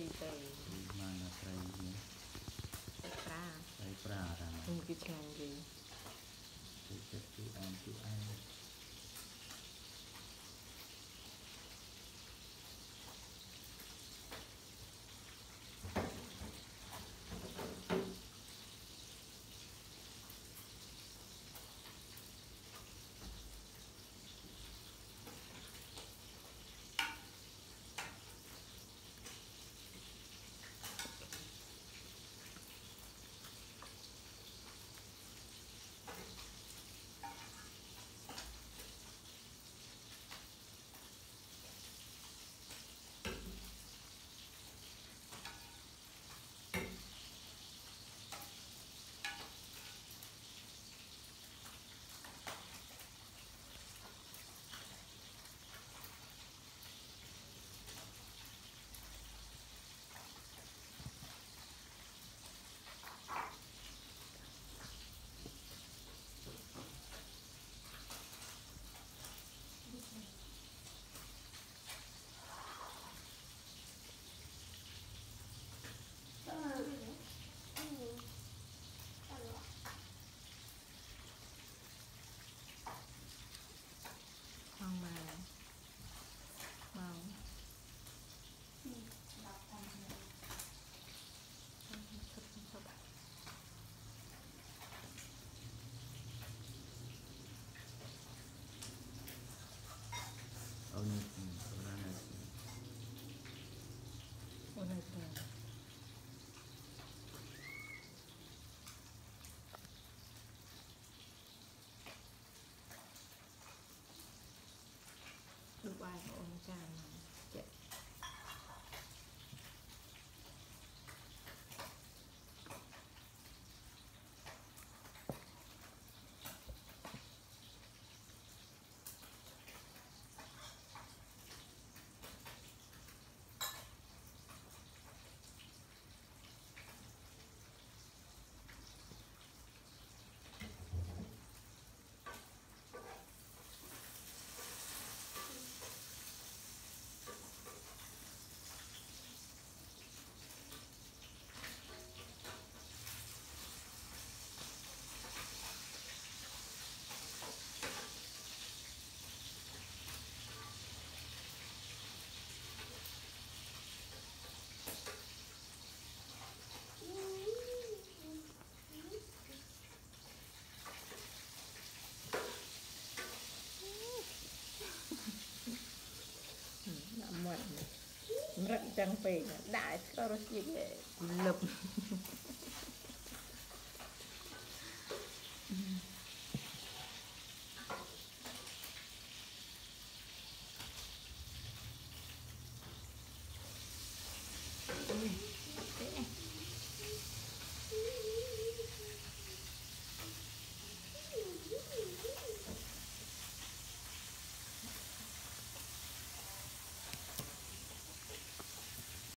ត្រីទៅបានត្រីនេះប្រាត្រីប្រារ៉ាមកគេឆ្ងាញ់គេគេចិត្តគេអានគេអាន 嗯。 កម្រិតចឹងពេកដាក់ឲ្យស្គាល់រសជាតិលឹប Mm-hmm.